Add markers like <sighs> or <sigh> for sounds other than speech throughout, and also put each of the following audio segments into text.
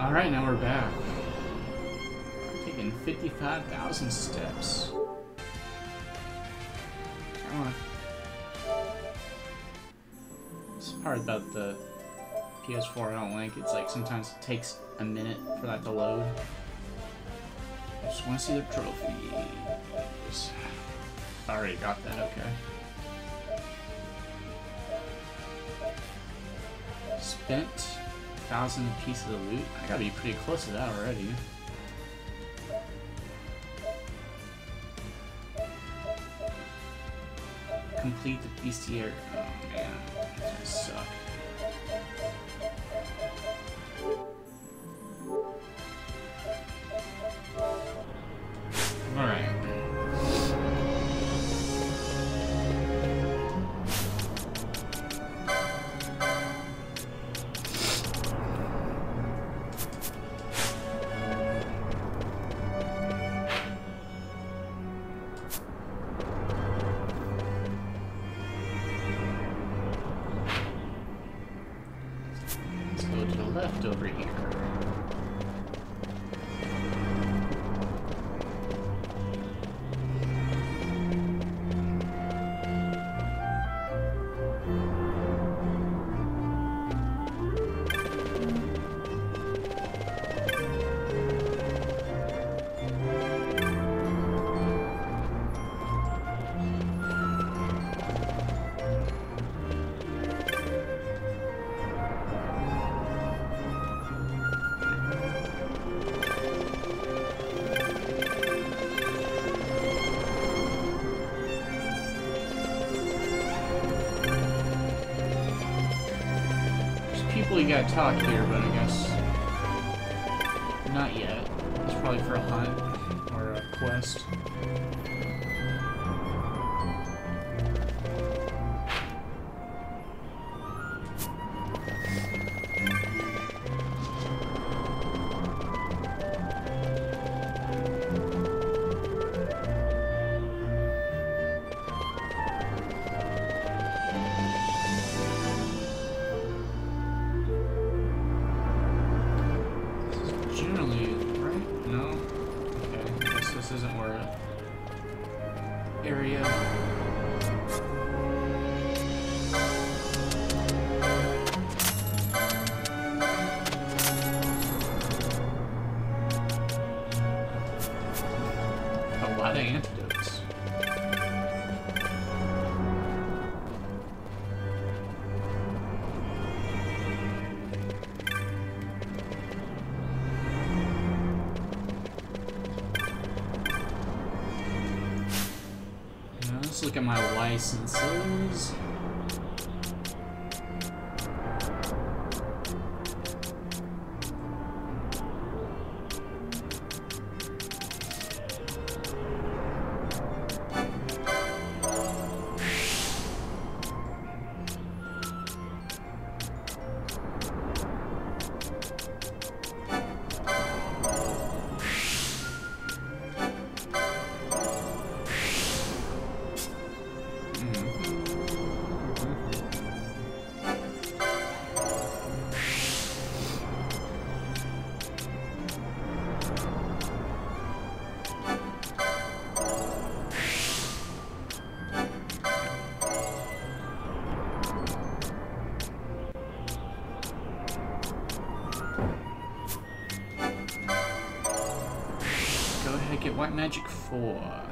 Alright, now we're back. Taking 55,000 steps. Come on. This part about the PS4 I don't like. It's like sometimes it takes a minute for that to load. I just want to see the trophies. Already got that, okay. Spent thousand pieces of loot. I gotta be pretty close to that already. Complete the bestiary. Oh man, gotta talk here, at licenses. Magic 4.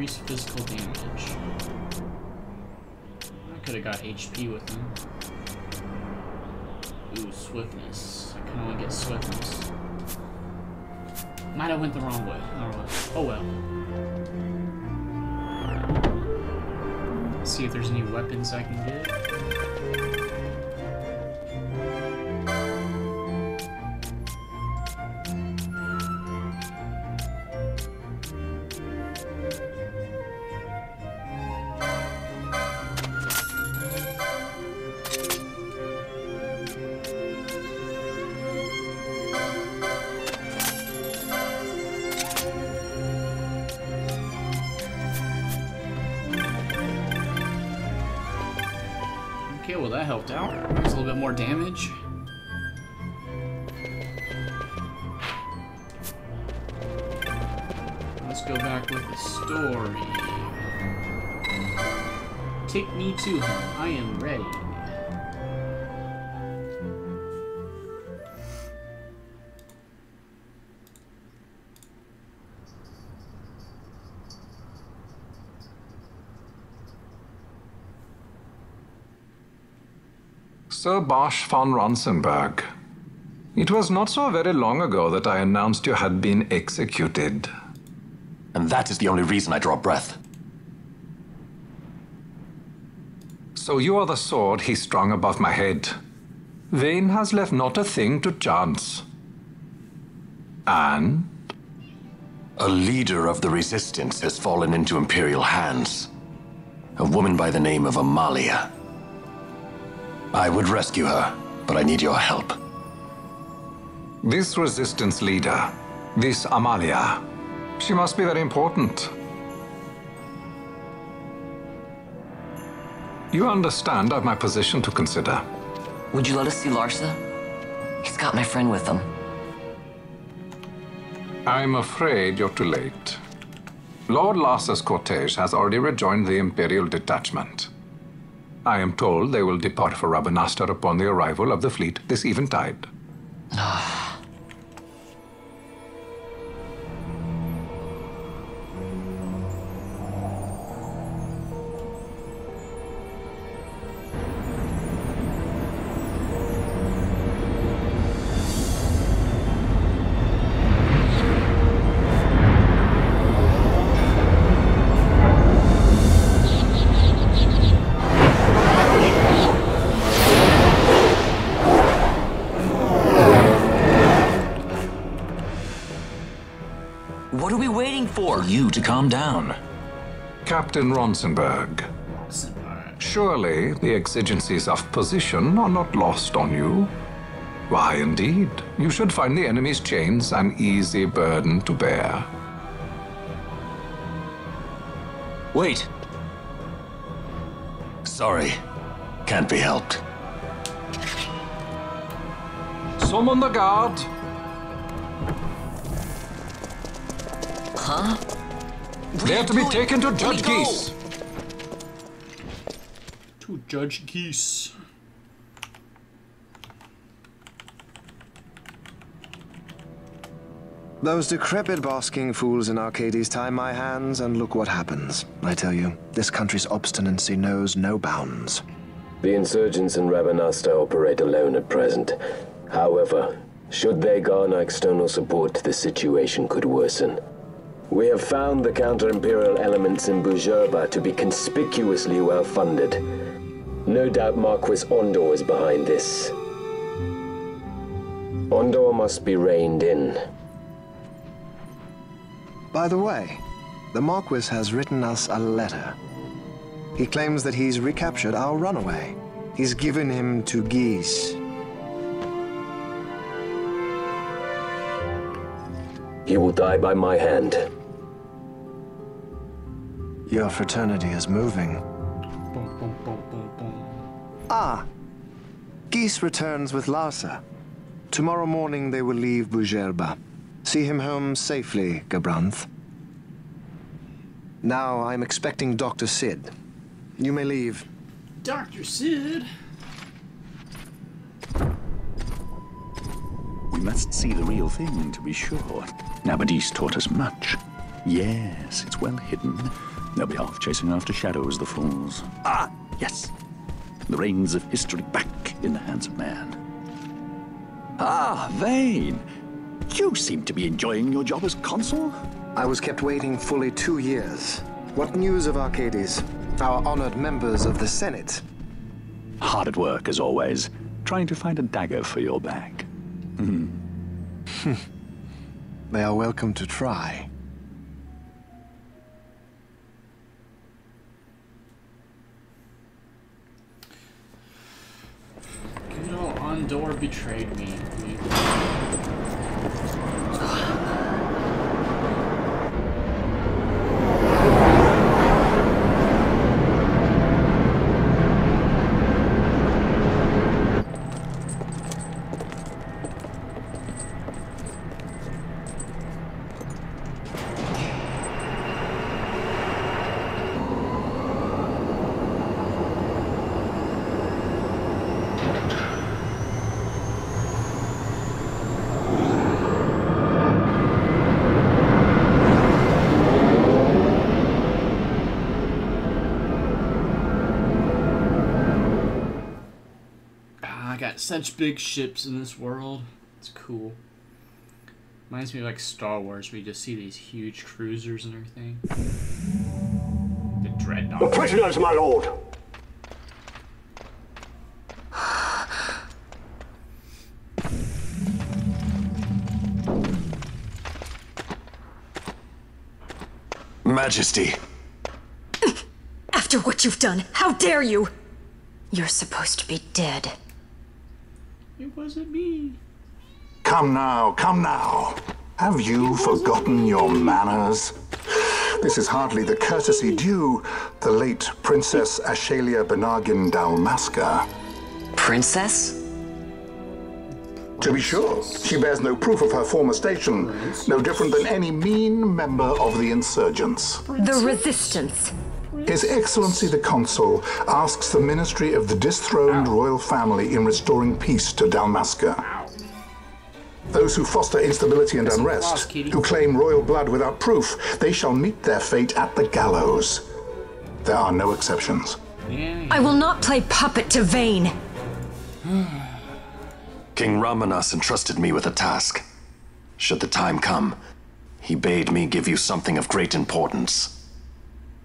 Increased physical damage. I could have got HP with him. Ooh, swiftness. I can only get swiftness. Might have went the wrong way. Oh well. see if there's any weapons I can get. That helped out. There's a little bit more damage. Let's go back with the story. Take me to him. I am ready. Sir Basch fon Ronsenburg. It was not so very long ago that I announced you had been executed. And that is the only reason I draw breath. So you are the sword he strung above my head. Vayne has left not a thing to chance. And A leader of the resistance has fallen into Imperial hands. A woman by the name of Amalia. I would rescue her, but I need your help. this resistance leader, this Amalia, she must be very important. You understand I've my position to consider. Would you let us see Larsa? He's got my friend with him. I'm afraid you're too late. Lord Larsa's cortege has already rejoined the Imperial detachment. I am told they will depart for Rabanastre upon the arrival of the fleet this eventide. For? You to calm down. Captain Ronsenburg, surely the exigencies of position are not lost on you. Why, indeed, you should find the enemy's chains an easy burden to bear. Wait. Sorry. Can't be helped. Summon the guard! Huh? They are to be taken to Judge. Ghis. To Judge Ghis. Those decrepit basking fools in Archades tie my hands, and look what happens. I tell you, this country's obstinacy knows no bounds. The insurgents in Rabanastre operate alone at present. However, should they garner external support, the situation could worsen. We have found the counter-imperial elements in Bhujerba to be conspicuously well-funded. No doubt Marquis Ondore is behind this. Ondore must be reined in. By the way, the Marquis has written us a letter. He claims that he's recaptured our runaway. He's given him to Ghis. He will die by my hand. Your fraternity is moving. Boom, boom, boom, boom, boom. Ah! Ghis returns with Larsa. Tomorrow morning they will leave Bhujerba. See him home safely, Gabranth. Now I'm expecting Dr. Cid. You may leave. Dr. Cid. We must see the real thing to be sure. Nabudis taught us much. Yes, it's well hidden. They'll be off chasing after shadows, the fools. Ah, yes. The reins of history back in the hands of man. Ah, Vayne. You seem to be enjoying your job as consul. I was kept waiting fully two years. What news of Archades? Our honored members of the Senate. Hard at work, as always, trying to find a dagger for your back. Hmm. <laughs> They are welcome to try. Ondore betrayed me. Ah, I got such big ships in this world. It's cool. Reminds me of like Star Wars, where you just see these huge cruisers and everything. The dreadnought. The Prisoners, my lord. Majesty, After what you've done, how dare you? You're supposed to be dead. It wasn't me. Come now, come now. Have you forgotten your manners? This is hardly the courtesy due the late Princess Ashelia B'nargin Dalmasca. Princess? To be sure, she bears no proof of her former station, no different than any mean member of the insurgents. The resistance. His Excellency the Consul asks the Ministry of the dethroned royal family in restoring peace to Dalmasca. Those who foster instability and unrest, who claim royal blood without proof, they shall meet their fate at the gallows. There are no exceptions. I will not play puppet to Vayne. King Raminas entrusted me with a task. Should the time come, he bade me give you something of great importance.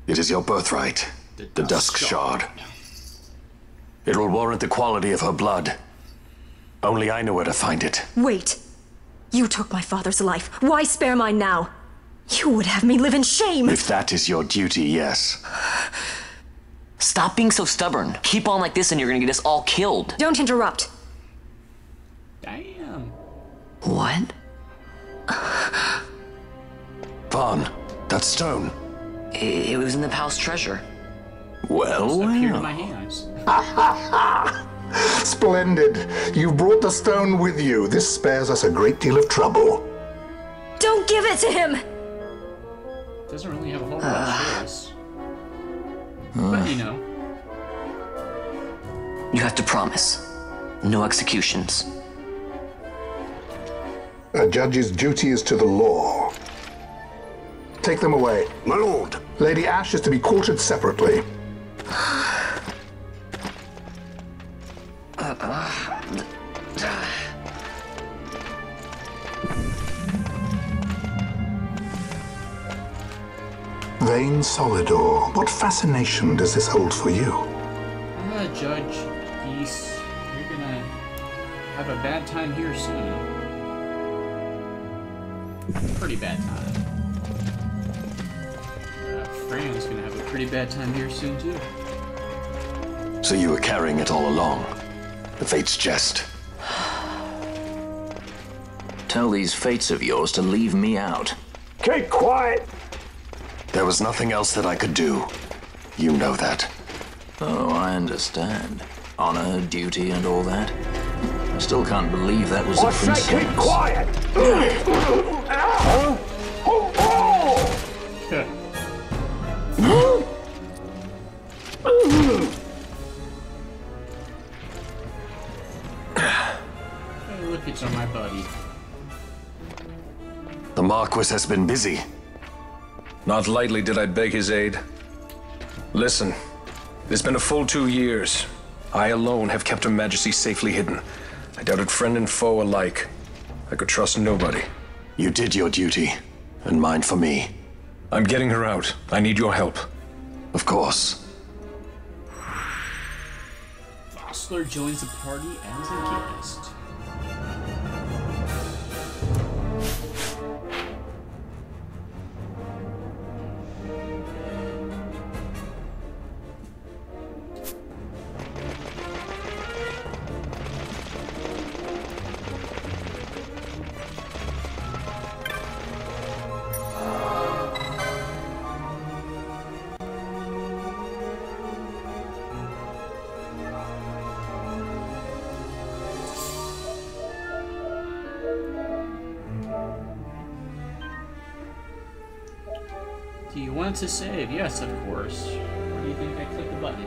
It is your birthright, the, Dusk Shard. It will warrant the quality of her blood. Only I know where to find it. Wait. You took my father's life. Why spare mine now? You would have me live in shame. If that is your duty, yes. Stop being so stubborn. Keep on like this and you're gonna get us all killed. Don't interrupt. Damn. What? Vaan, that stone. It, it was in the palace treasure. Well, Appeared in well. my hands. <laughs> Splendid. You've brought the stone with you. This spares us a great deal of trouble. Don't give it to him! Doesn't really have a whole lot of choice. But you know, You have to promise. No executions. A judge's duty is to the law. Take them away. My lord. Lady Ash is to be quartered separately. <sighs> Vayne Solidor, what fascination does this hold for you? uh, Judge Ghis, you're gonna have a bad time here soon. Pretty bad time. Pretty bad time here soon too. So you were carrying it all along. The fate's jest. <sighs> Tell these fates of yours to leave me out. Keep quiet! There was nothing else that I could do. You know that. Oh, I understand. Honor, duty, and all that. I still can't believe that was a princess. quiet! <sighs> Hey, The Marquis has been busy. Not lightly did I beg his aid. Listen, it's been a full two years. I alone have kept Her Majesty safely hidden. I doubted friend and foe alike. I could trust nobody. You did your duty, and mine for me. I'm getting her out. I need your help. Of course. Vossler joins the party as a guest. Want to save? Yes, of course. Where do you think I click the button?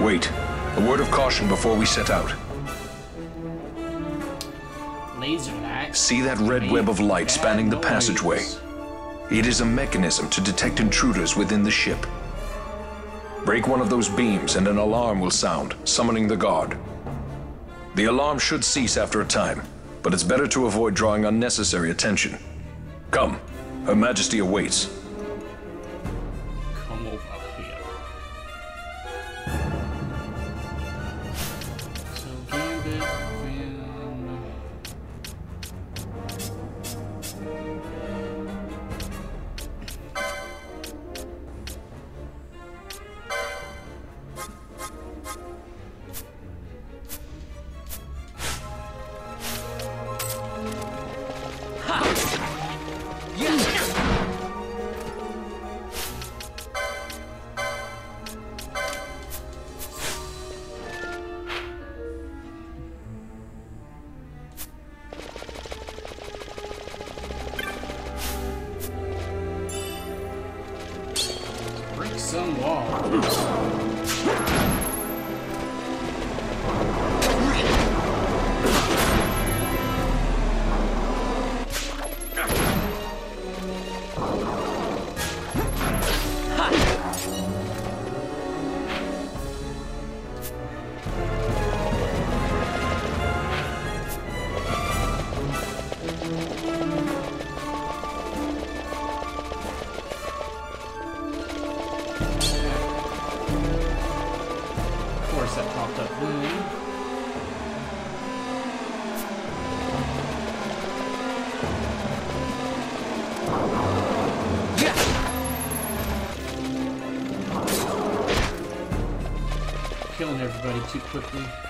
Wait. A word of caution before we set out. See that red web of light spanning the passageway? It is a mechanism to detect intruders within the ship. Break one of those beams and an alarm will sound, summoning the guard. The alarm should cease after a time, but it's better to avoid drawing unnecessary attention. Come, Her Majesty awaits. Too quickly.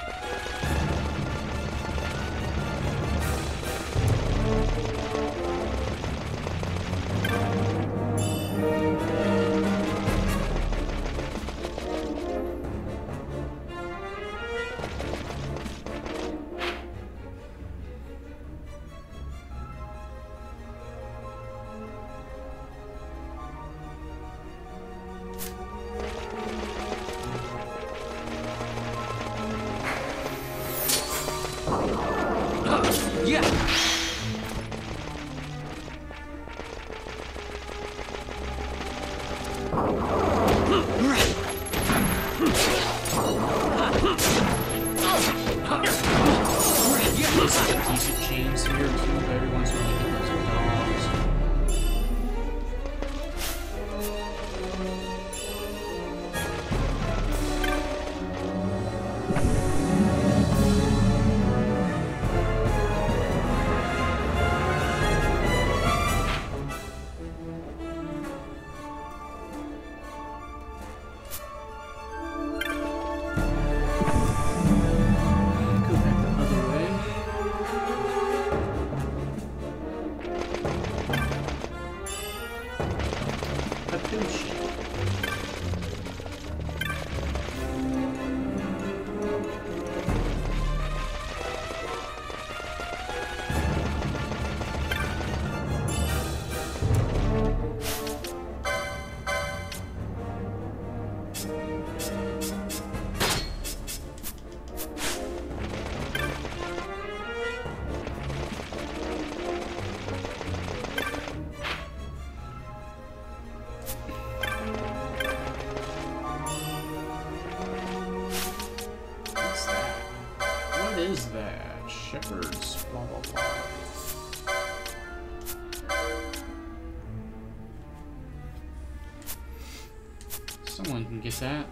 Someone can get that.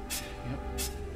Yep.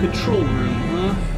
Control room, huh?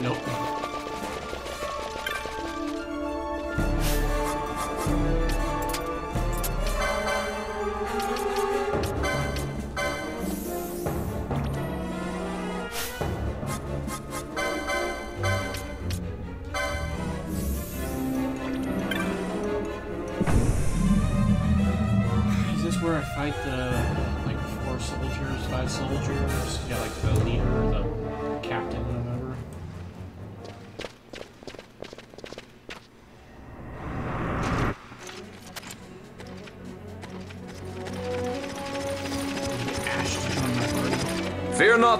Nope.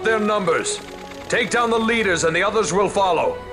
their numbers. Take down the leaders and the others will follow.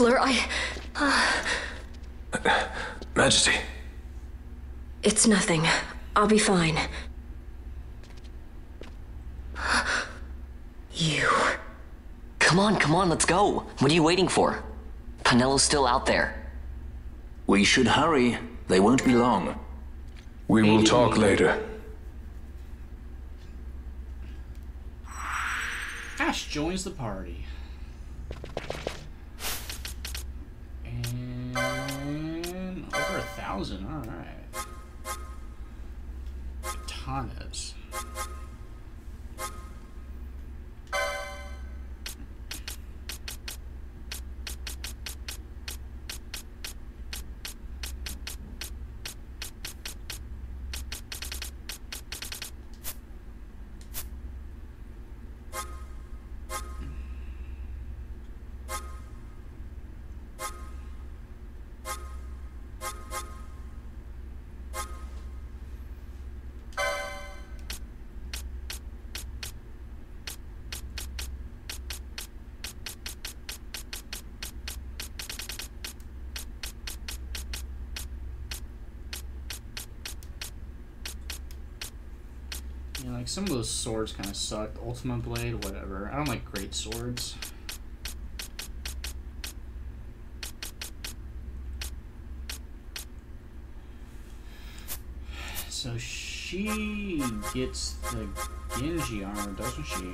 Vossler, I. Uh, Majesty. It's nothing. I'll be fine. You. Come on, come on, let's go. What are you waiting for? Penelo's still out there. We should hurry. They won't be long. We will talk later. Ashe joins the party. Some of those swords kind of sucked. Ultimate Blade, whatever. I don't like great swords. So she gets the Genji armor, doesn't she?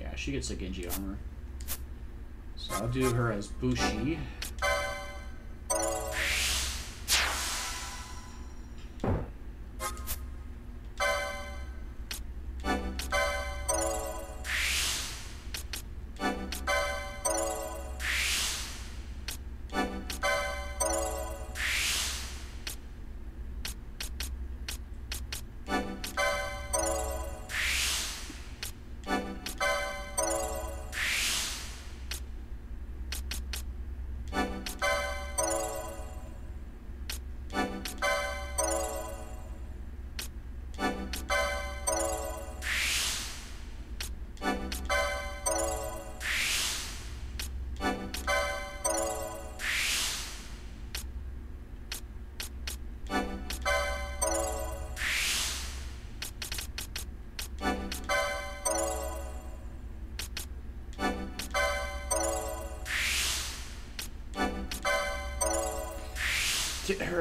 Yeah, she gets the Genji armor. So I'll do her as Bushi.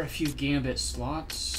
A few gambit slots.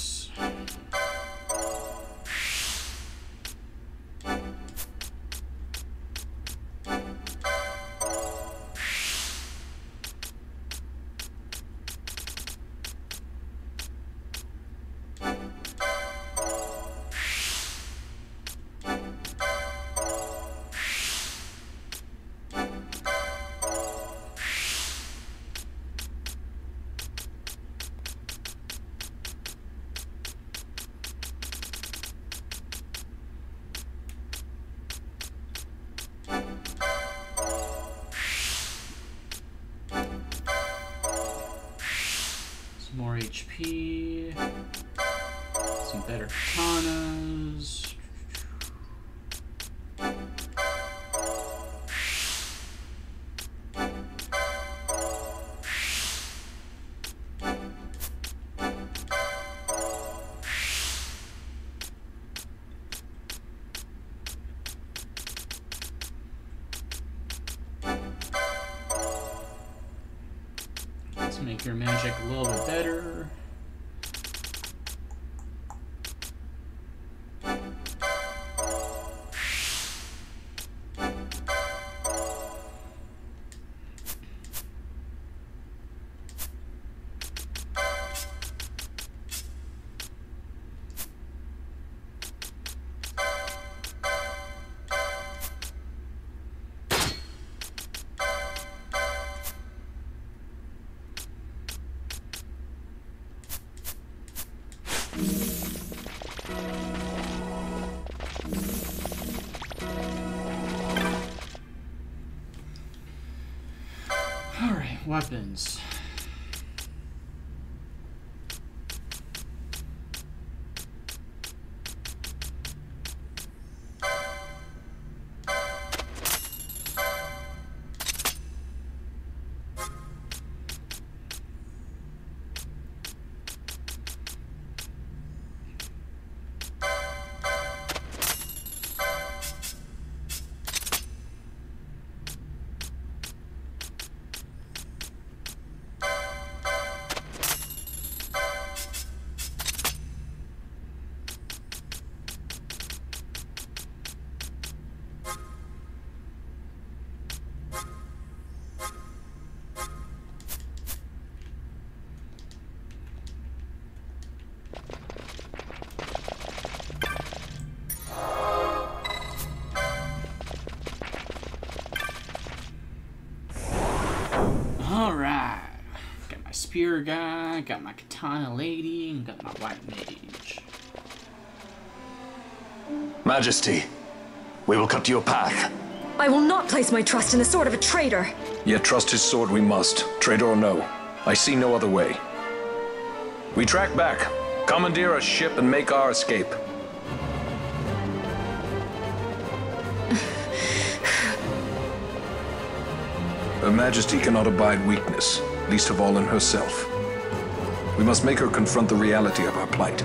Weapons. Spear guy, got my katana lady, and got my white mage. Majesty, we will cut your path. I will not place my trust in the sword of a traitor. Yet trust his sword we must, traitor or no. I see no other way. We track back, commandeer a ship, and make our escape. <sighs> Her Majesty cannot abide weakness, least of all in herself. We must make her confront the reality of our plight.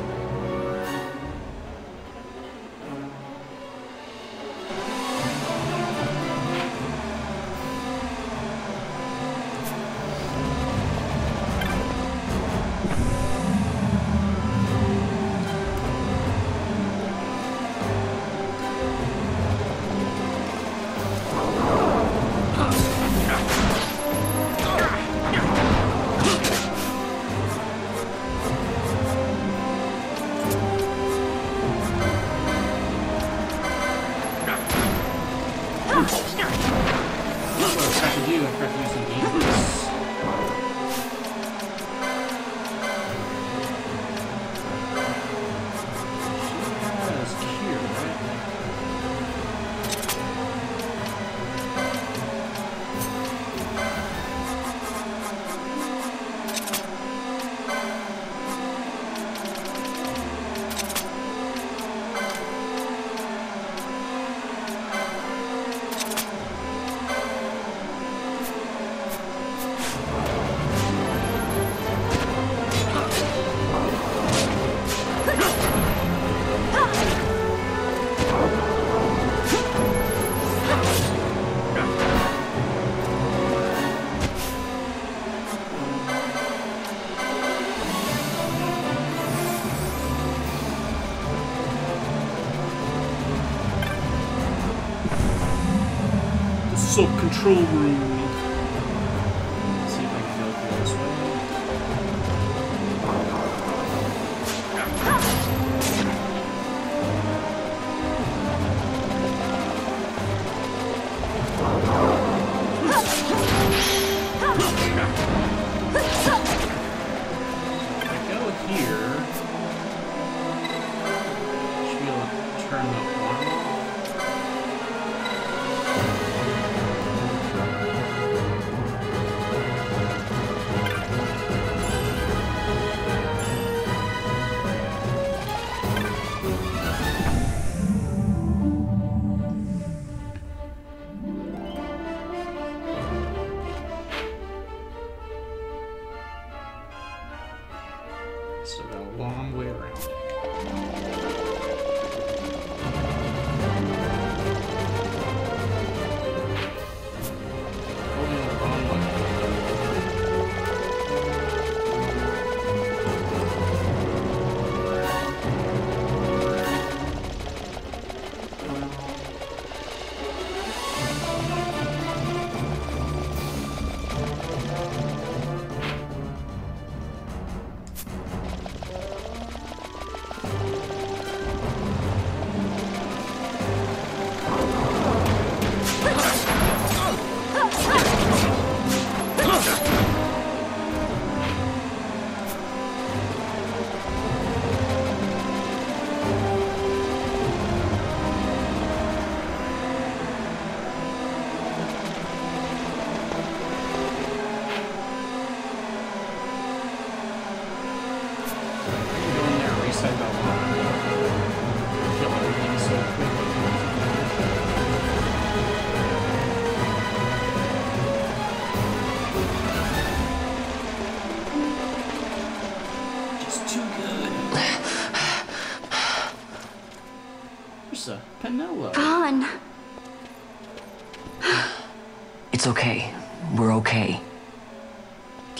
Got a long way around.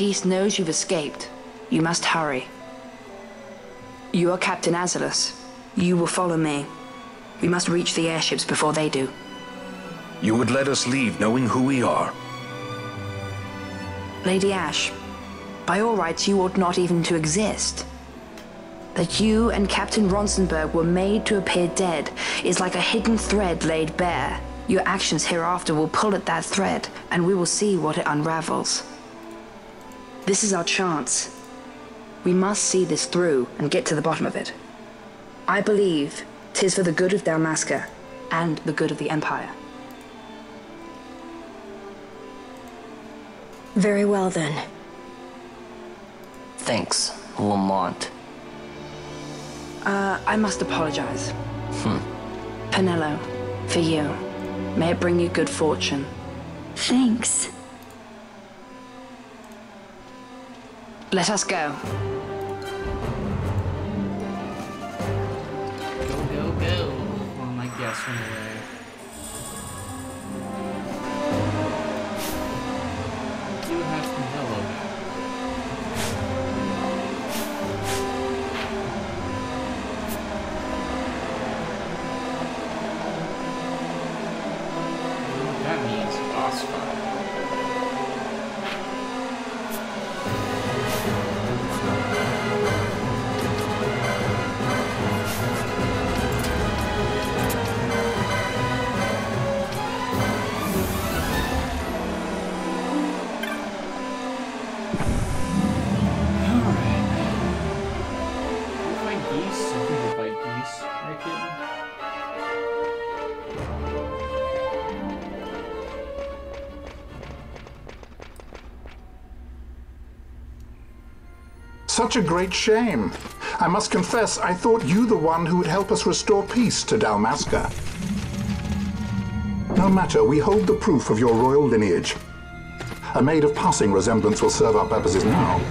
Ghis knows you've escaped. You must hurry. You are Captain Azelas. You will follow me. We must reach the airships before they do. You would let us leave knowing who we are. Lady Ashe, by all rights, you ought not even to exist. That you and Captain Ronsenburg were made to appear dead is like a hidden thread laid bare. Your actions hereafter will pull at that thread, and we will see what it unravels. This is our chance. We must see this through and get to the bottom of it. I believe tis for the good of Dalmasca and the good of the Empire. Very well then. Thanks, Lamont. Uh, I must apologize. Penelo, for you. May it bring you good fortune. Thanks. Let us go. Go, go, go. My Such a great shame. I must confess, I thought you the one who would help us restore peace to Dalmasca. No matter, we hold the proof of your royal lineage. A maid of passing resemblance will serve our purposes now.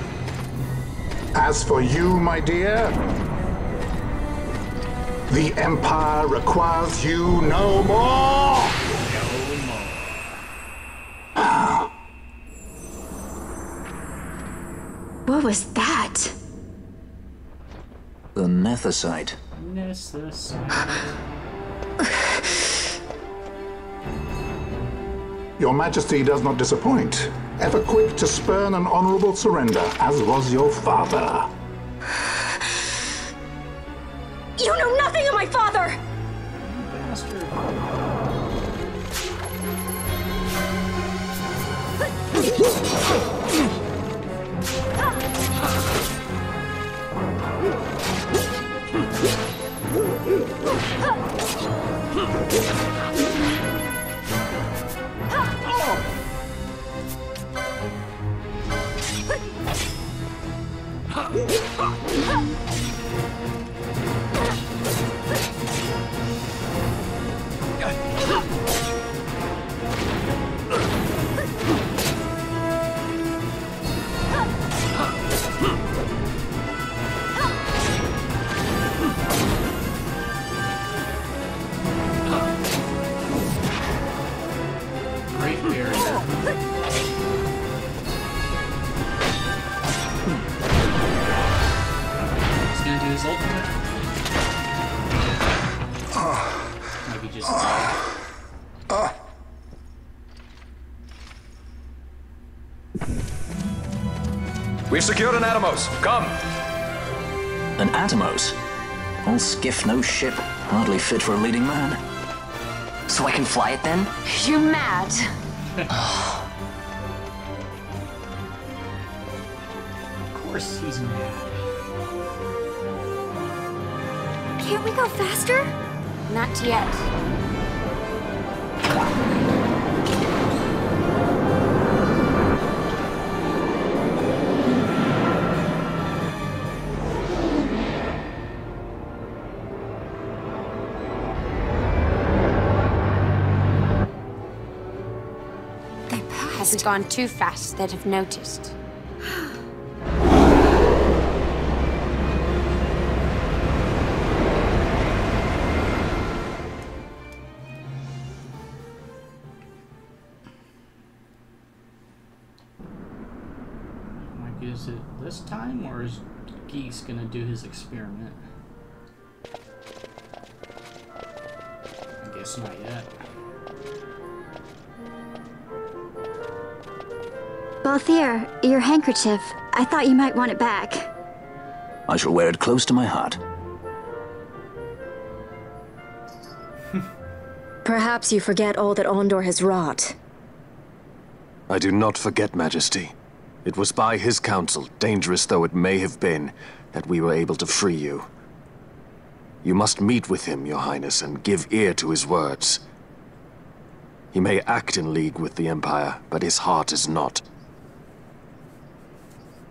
As for you, my dear, the Empire requires you no more! What was that? The Nethicite. <laughs> Your Majesty does not disappoint. Ever quick to spurn an honorable surrender, as was your father. Atomos. Come. An Atomos? All skiff, no ship. Hardly fit for a leading man. So I can fly it then? You're mad. Of course he's mad. Can't we go faster? Not yet. Gone too fast that I've noticed. Is it this time, or is Ghis gonna do his experiment? I guess not yet. Balthier, your handkerchief. I thought you might want it back. I shall wear it close to my heart. <laughs> Perhaps you forget all that Ondore has wrought. I do not forget, Majesty. It was by his counsel, dangerous though it may have been, that we were able to free you. You must meet with him, Your Highness, and give ear to his words. He may act in league with the Empire, but his heart is not.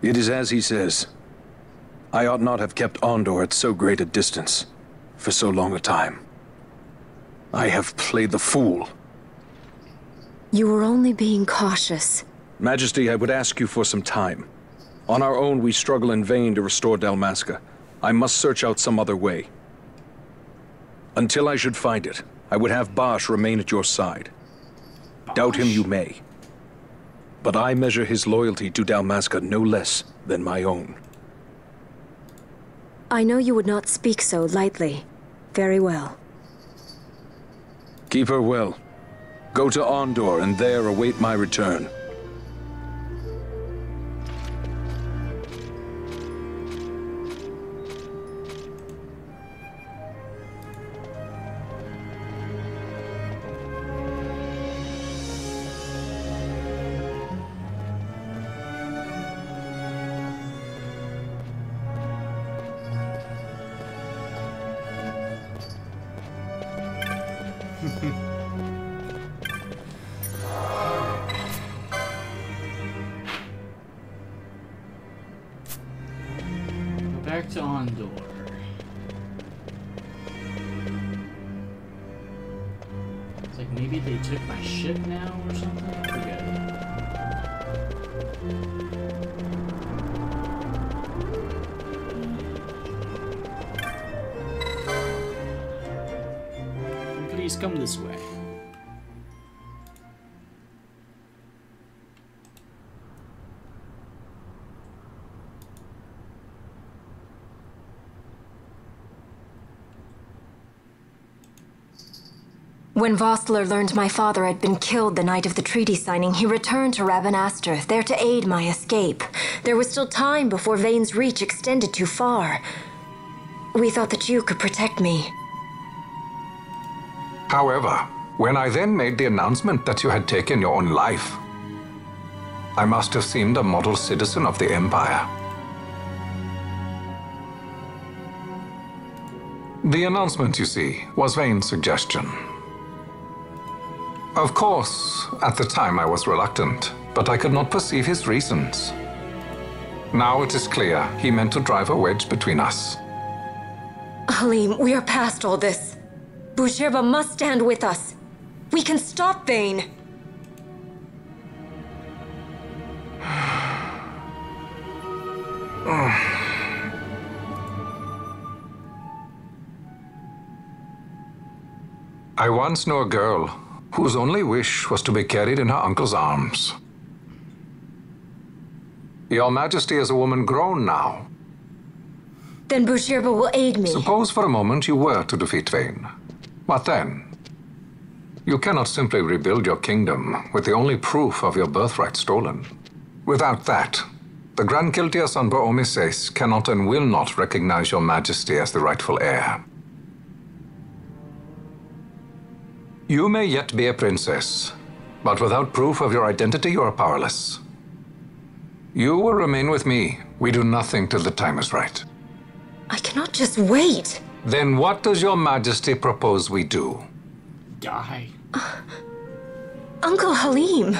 It is as he says. I ought not have kept Ondore at so great a distance for so long a time. I have played the fool. You were only being cautious. Majesty, I would ask you for some time. On our own, we struggle in vain to restore Dalmasca. I must search out some other way. Until I should find it, I would have Basch remain at your side. Doubt him you may. But I measure his loyalty to Dalmasca no less than my own. I know you would not speak so lightly. Very well. Keep her well. Go to Ondore and there await my return. When Vossler learned my father had been killed the night of the treaty signing, he returned to Rabanastre, there to aid my escape. There was still time before Vayne's reach extended too far. We thought that you could protect me. However, when I then made the announcement that you had taken your own life, I must have seemed a model citizen of the Empire. The announcement, you see, was Vayne's suggestion. Of course, at the time I was reluctant, but I could not perceive his reasons. Now it is clear he meant to drive a wedge between us. Halim, we are past all this. Bhujerba must stand with us. We can stop Vayne. <sighs> I once knew a girl whose only wish was to be carried in her uncle's arms. Your Majesty is a woman grown now. Then Bhujerba will aid me. Suppose for a moment you were to defeat Vayne. What then? You cannot simply rebuild your kingdom with the only proof of your birthright stolen. Without that, the Grand Kiltias Anastasis cannot and will not recognize your majesty as the rightful heir. You may yet be a princess, but without proof of your identity, you are powerless. You will remain with me. We do nothing till the time is right. I cannot just wait. Then what does your majesty propose we do? Die. <sighs> Uncle Halim.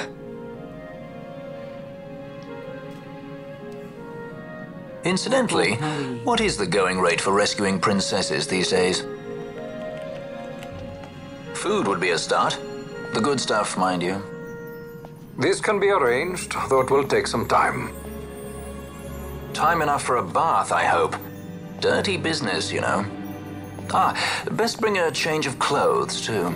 Incidentally, what is the going rate for rescuing princesses these days? Food would be a start. The good stuff, mind you. This can be arranged, though it will take some time. Time enough for a bath, I hope. Dirty business, you know. Ah, best bring a change of clothes, too.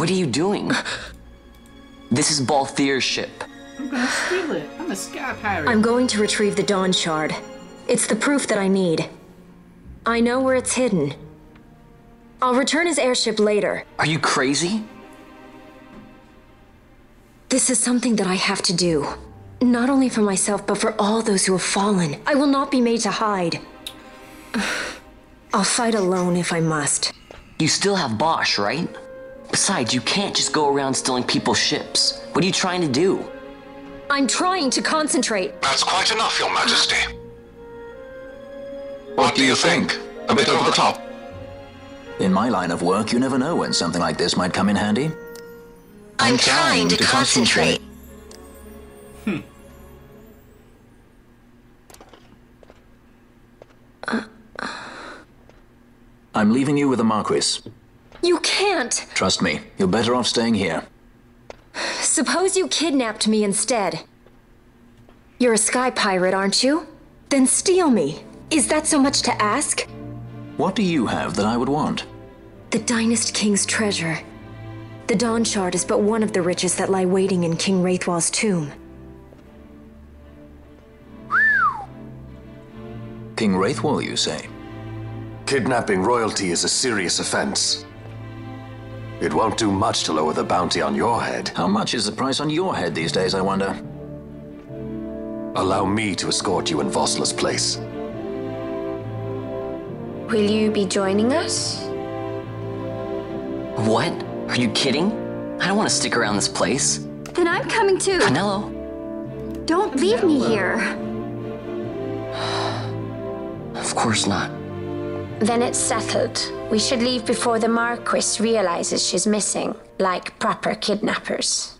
What are you doing? <laughs> this is Balthier's ship. I'm gonna steal it. I'm a sky pirate. I'm going to retrieve the Dawn Shard. It's the proof that I need. I know where it's hidden. I'll return his airship later. Are you crazy? This is something that I have to do. Not only for myself, but for all those who have fallen. I will not be made to hide. <sighs> I'll fight alone if I must. You still have Basch, right? Besides, you can't just go around stealing people's ships. What are you trying to do? I'm trying to concentrate. That's quite enough, Your Majesty. What do you think? A bit over the top? In my line of work, you never know when something like this might come in handy. I'm trying to concentrate. Hmm. I'm leaving you with the Marquis. You can't. Trust me, you're better off staying here. Suppose you kidnapped me instead. You're a sky pirate, aren't you? Then steal me. Is that so much to ask? What do you have that I would want? The Dynast King's treasure. The Dawn Shard is but one of the riches that lie waiting in King Raithwall's tomb. King Wraithwall, you say? Kidnapping royalty is a serious offense. It won't do much to lower the bounty on your head. How much is the price on your head these days, I wonder? Allow me to escort you in Vossler's place. Will you be joining us? What? Are you kidding? I don't want to stick around this place. Then I'm coming too. Canelo? Don't leave me here. Of course not. Then it's settled. We should leave before the Marquis realizes she's missing, like proper kidnappers.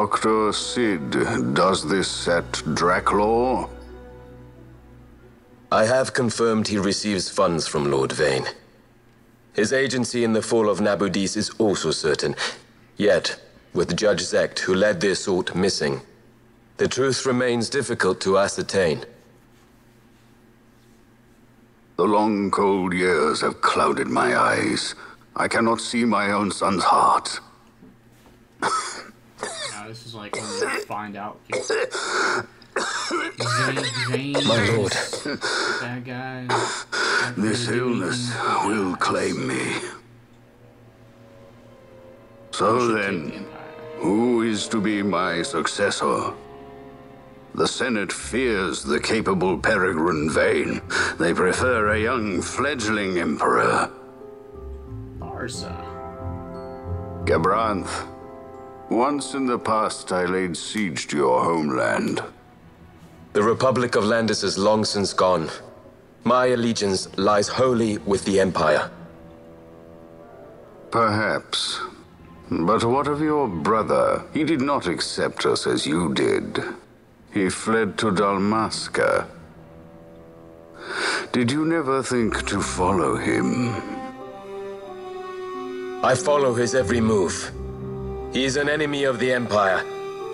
Dr. Cid, does this set Draklor? I have confirmed he receives funds from Lord Vayne. His agency in the fall of Nabudis is also certain. Yet, with Judge Zecht, who led the assault, missing, the truth remains difficult to ascertain. The long, cold years have clouded my eyes. I cannot see my own son's heart. Now this is like when you <coughs> find out. Zane, Zane, My lord. Bad guys. This illness will claim me. So then, who is to be my successor? The Senate fears the capable Peregrine Vayne. They prefer a young fledgling emperor. Barza. Gabranth, once in the past I laid siege to your homeland. The Republic of Landis is long since gone. My allegiance lies wholly with the Empire. Perhaps. But what of your brother? He did not accept us as you did. He fled to Dalmasca. Did you never think to follow him? I follow his every move. He is an enemy of the Empire.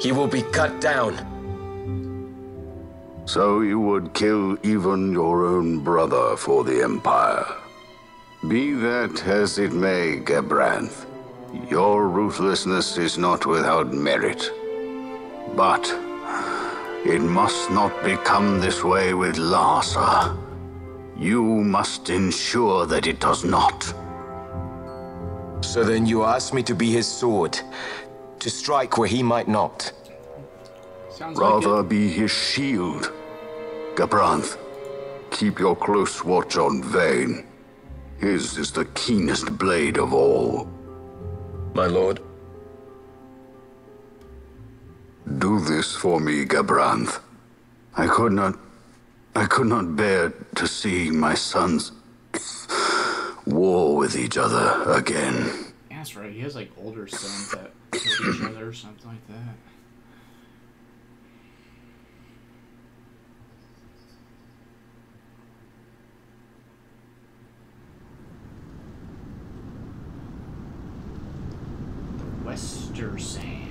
He will be cut down. So you would kill even your own brother for the Empire. Be that as it may, Gabranth, your ruthlessness is not without merit. But it must not become this way with Larsa. You must ensure that it does not. So then you ask me to be his sword, to strike where he might not. Sounds Rather be his shield. Gabranth, keep your close watch on Vayne. His is the keenest blade of all. My lord. Do this for me, Gabranth. I could not. I could not bear to see my sons war with each other again. That's right. He has like older sons that kill each other or something like that. The Westersand.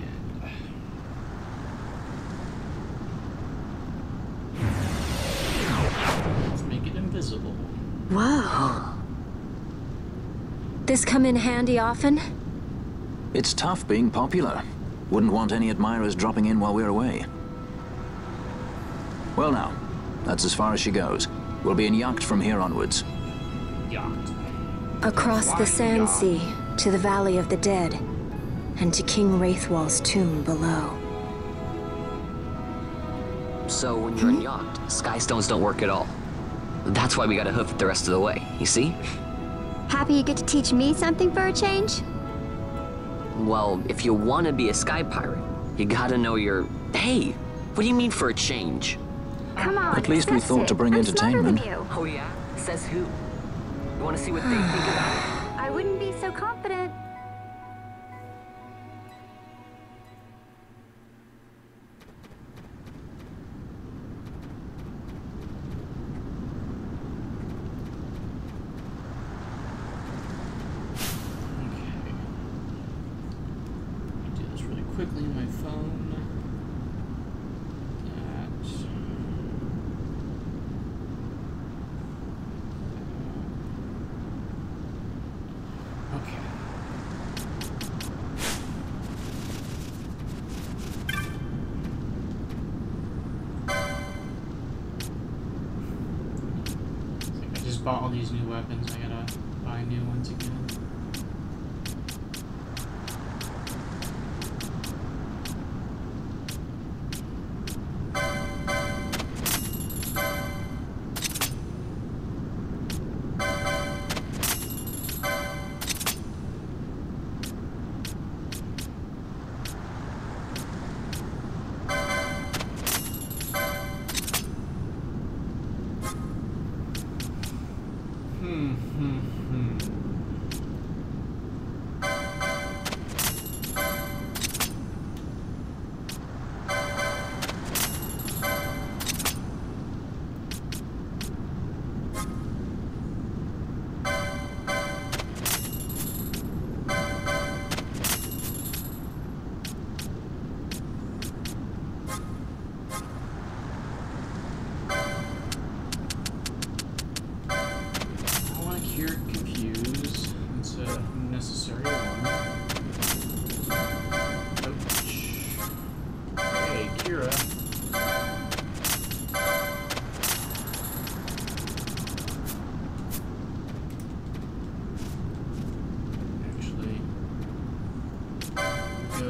Let's make it invisible. Whoa. This come in handy often? It's tough being popular. Wouldn't want any admirers dropping in while we're away. Well now, that's as far as she goes. We'll be in Jagd from here onwards. Jagd. Across the Sand Sea, to the Valley of the Dead, and to King Raithwall's tomb below. So when you're in hmm? Jagd, skystones don't work at all. That's why we gotta hoof it the rest of the way, you see? Happy you get to teach me something for a change? Well, if you wanna be a sky pirate, you gotta know your... Hey, what do you mean for a change? Come on. At least we thought it. to bring I'm entertainment. Oh yeah? Says who? You wanna see what they think about it?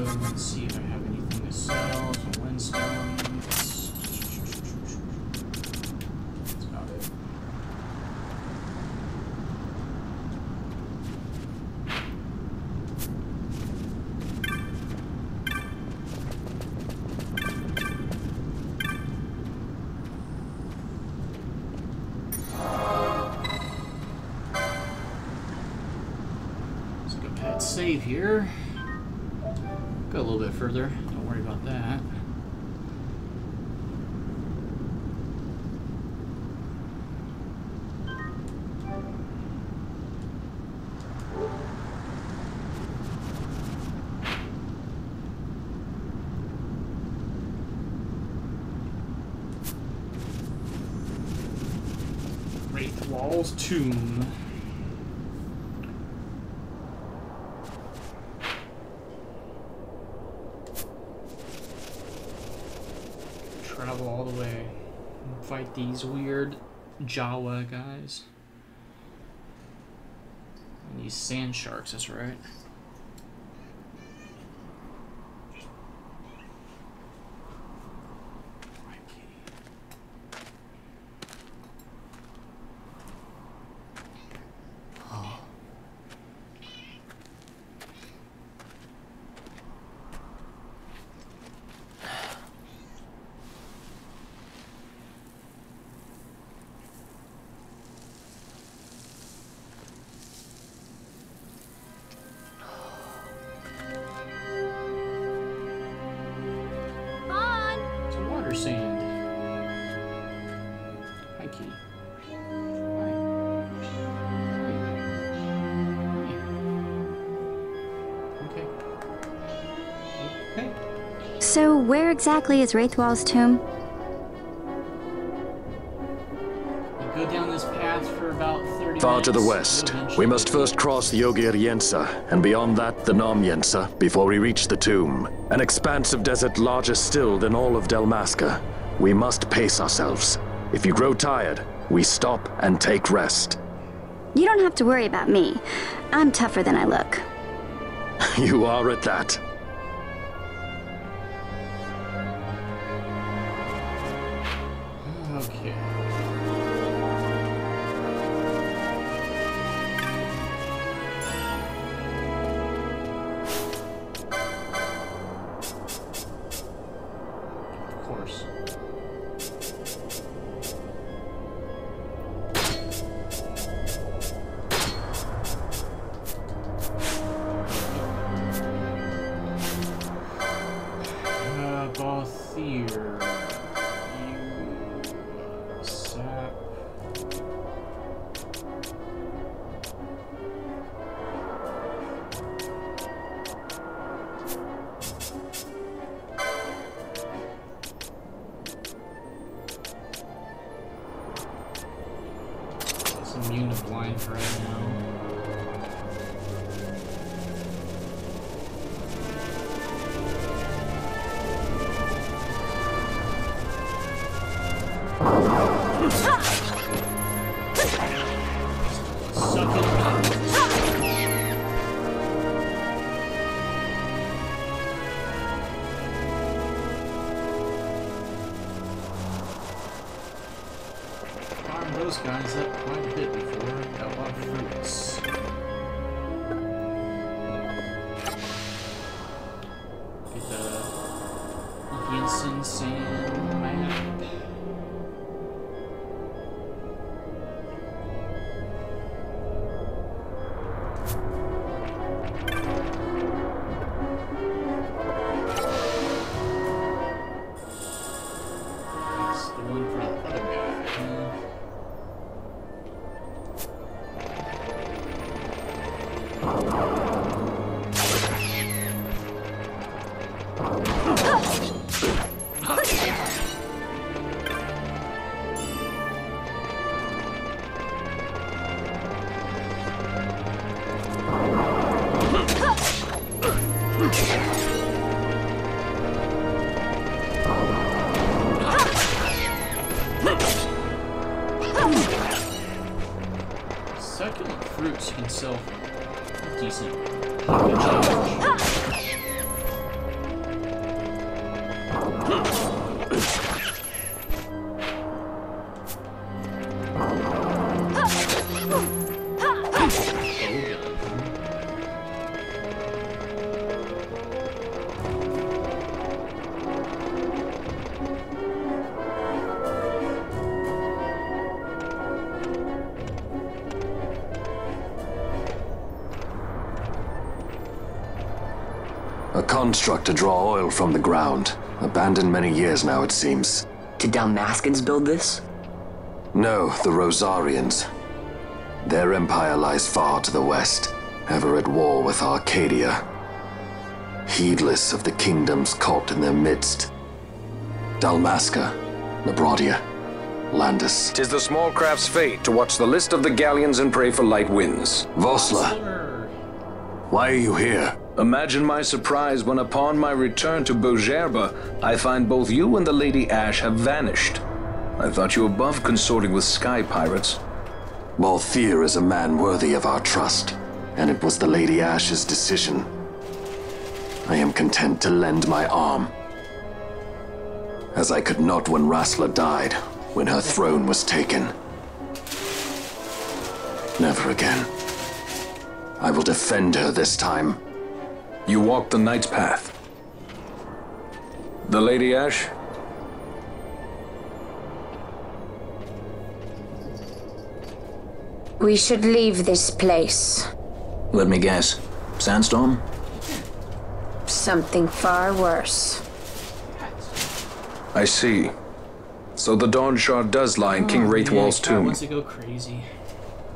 And see if I have anything to sell. Some windstones. That's about it. Let's go ahead and save here. Go a little bit further. Don't worry about that. Raithwall's tomb. Travel all the way and fight these weird Jawa guys. And these sand sharks, that's right. Exactly is Raithwall's tomb? You go down this path for about 30 Far to the west. you'll We must first cross the Ogir Yensa, and beyond that, the Nam Yensa, before we reach the tomb. An expanse of desert larger still than all of Dalmasca. We must pace ourselves. If you grow tired, we stop and take rest. You don't have to worry about me. I'm tougher than I look. <laughs> You are at that. Immune to blind for right now. Construct to draw oil from the ground. Abandoned many years now, it seems. Did Dalmascans build this? No, the Rozarrians. Their empire lies far to the west, ever at war with Archadia. Heedless of the kingdoms caught in their midst. Dalmasca, Nabradia, Landis. Tis the small craft's fate to watch the list of the galleons and pray for light winds. Vossler, why are you here? Imagine my surprise when upon my return to Bhujerba, I find both you and the Lady Ashe have vanished. I thought you above consorting with sky pirates. Balthier is a man worthy of our trust, and it was the Lady Ashe's decision. I am content to lend my arm. As I could not when Rasler died, when her throne was taken. Never again. I will defend her this time. You walked the Knight's path. The Lady Ashe? We should leave this place. Let me guess. Sandstorm? Something far worse. I see. So the Dawn Shard does lie in King Oh, Raithwall's yeah, tomb. wants to go crazy.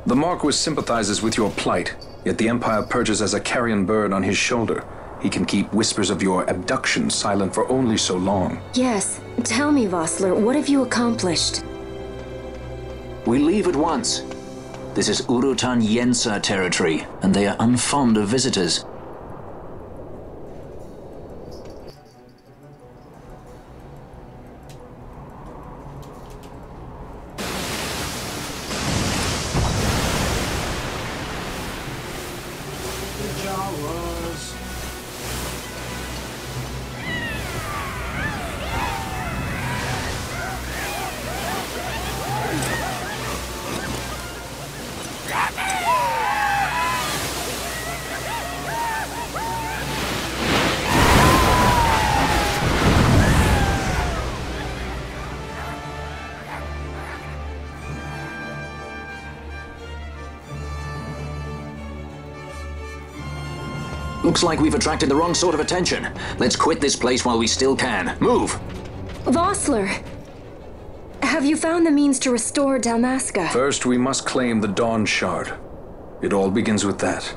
The Marquis sympathizes with your plight, yet the Empire perches as a carrion bird on his shoulder. He can keep whispers of your abduction silent for only so long. Yes. Tell me, Vossler, what have you accomplished? We leave at once. This is Urutan Yensa territory, and they are unfond of visitors. Looks like we've attracted the wrong sort of attention. Let's quit this place while we still can. Move! Vossler! Have you found the means to restore Dalmasca? First, we must claim the Dawn Shard. It all begins with that.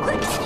Hey,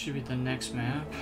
should be the next map.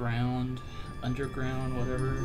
Underground, underground, whatever.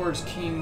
Towards King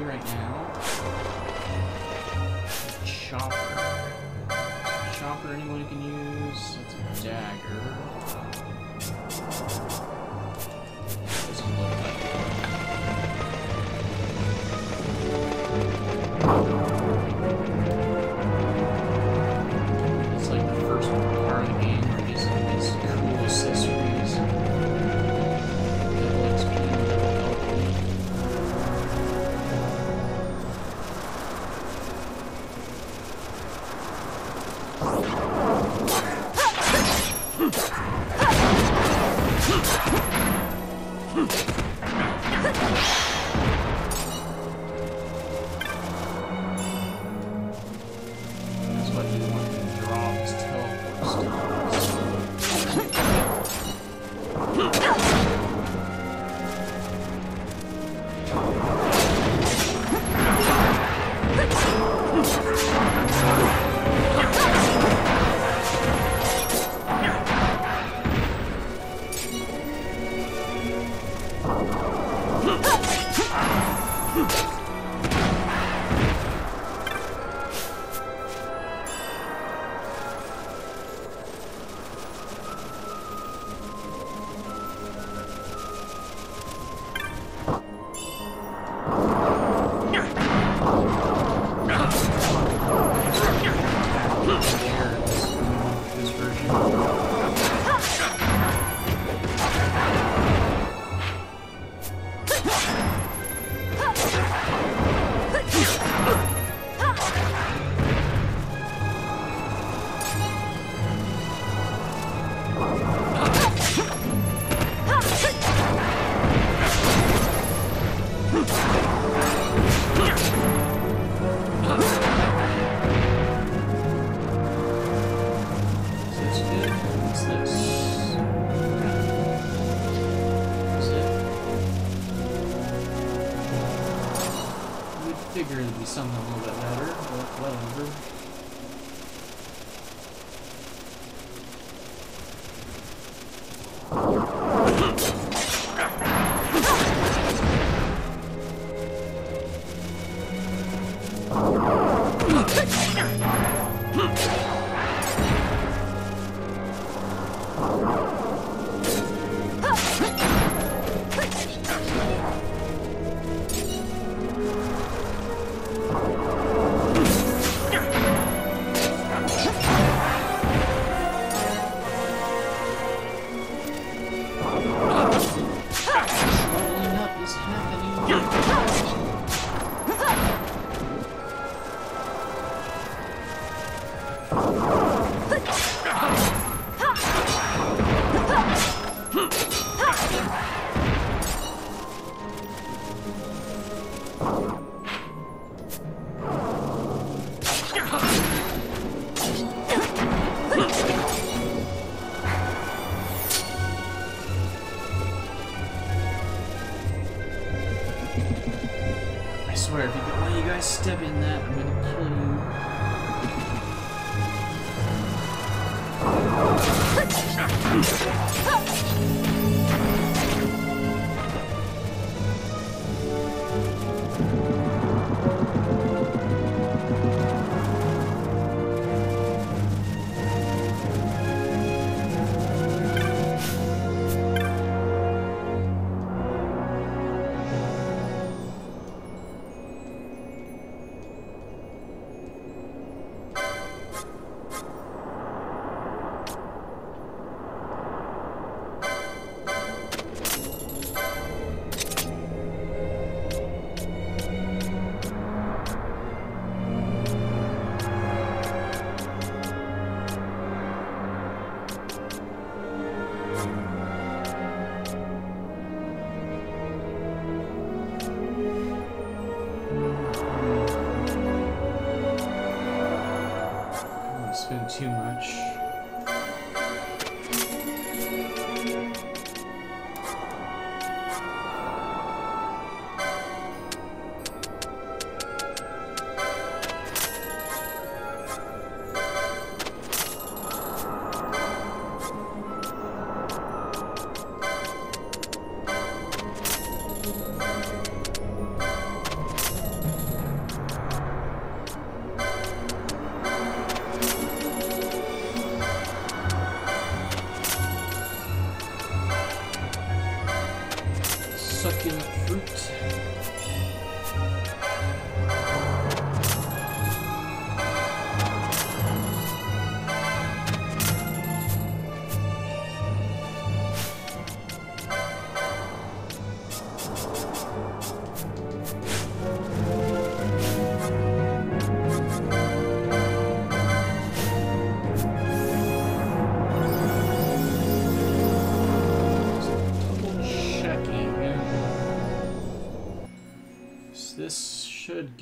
Right now. Chopper. Chopper anyone can use. That's a dagger. Hmph!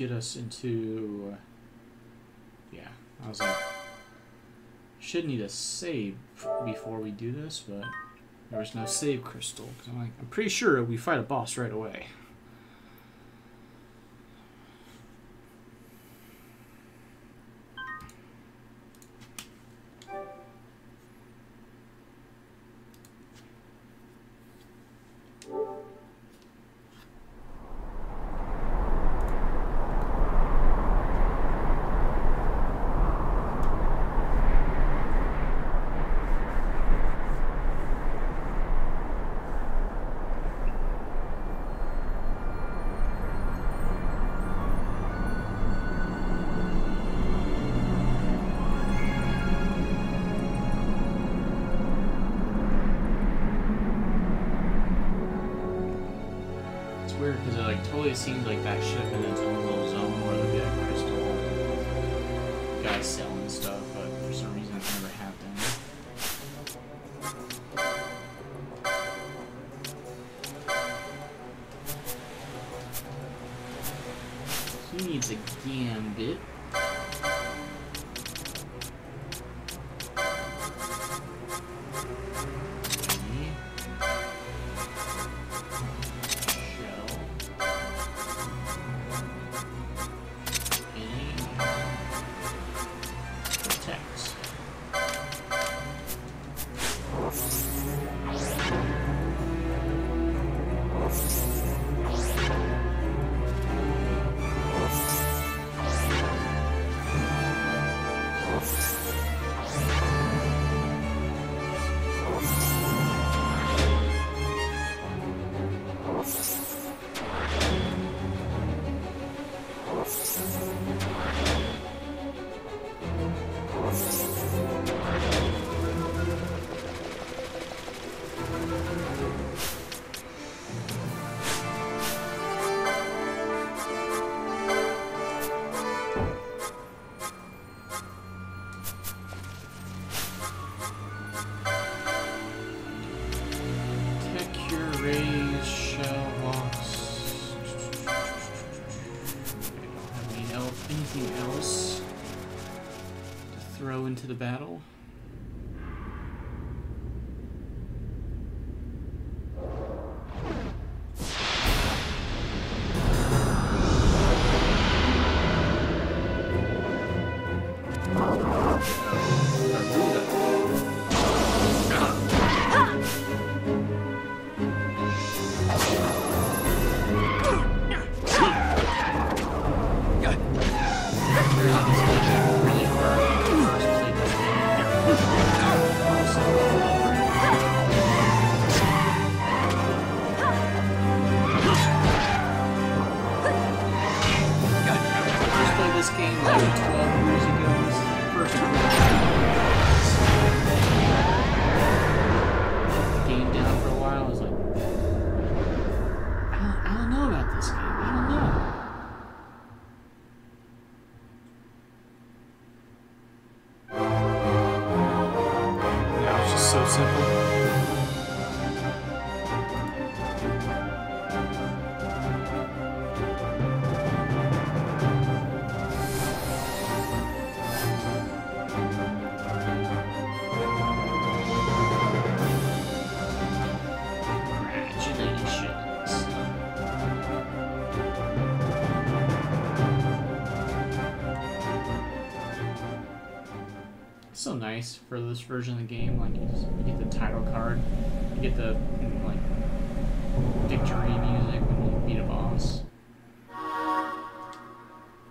Get us into. Yeah, I was like, should need a save before we do this, but there was no save crystal. I'm like, I'm pretty sure we fight a boss right away. The battle. Nice for this version of the game. Like you, just, you get the title card, you get the like victory music when you beat a boss.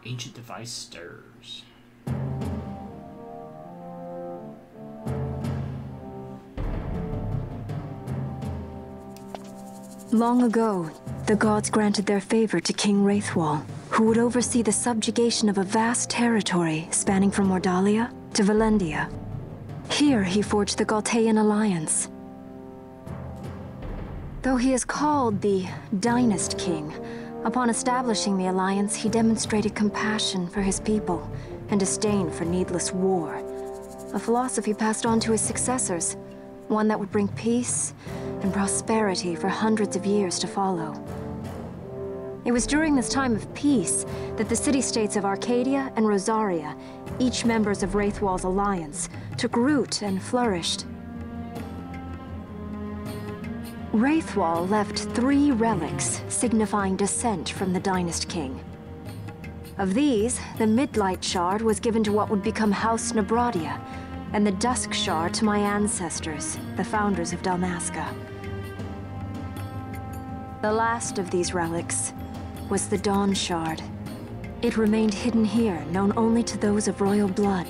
Ancient device stirs. Long ago, the gods granted their favor to King Raithwall, who would oversee the subjugation of a vast territory spanning from Ordalia to Valendia. Here he forged the Galtean alliance. Though he is called the Dynast King, upon establishing the alliance, he demonstrated compassion for his people and disdain for needless war. A philosophy passed on to his successors, one that would bring peace and prosperity for hundreds of years to follow. It was during this time of peace that the city-states of Archadia and Rozarria, each members of Raithwall's alliance, took root and flourished. Raithwall left three relics signifying descent from the Dynast King. Of these, the Midlight Shard was given to what would become House Nabradia, and the Dusk Shard to my ancestors, the founders of Dalmasca. The last of these relics was the Dawn Shard. It remained hidden here, known only to those of royal blood.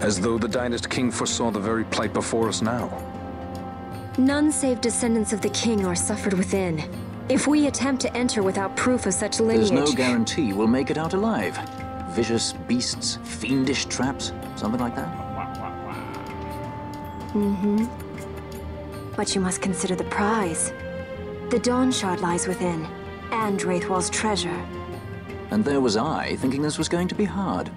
As though the Dynast King foresaw the very plight before us now. None save descendants of the king are suffered within. If we attempt to enter without proof of such lineage... There's no guarantee we'll make it out alive. Vicious beasts, fiendish traps, something like that. Mm-hmm. But you must consider the prize. The Dawn Shard lies within, and Raithwall's treasure. And there was I, thinking this was going to be hard.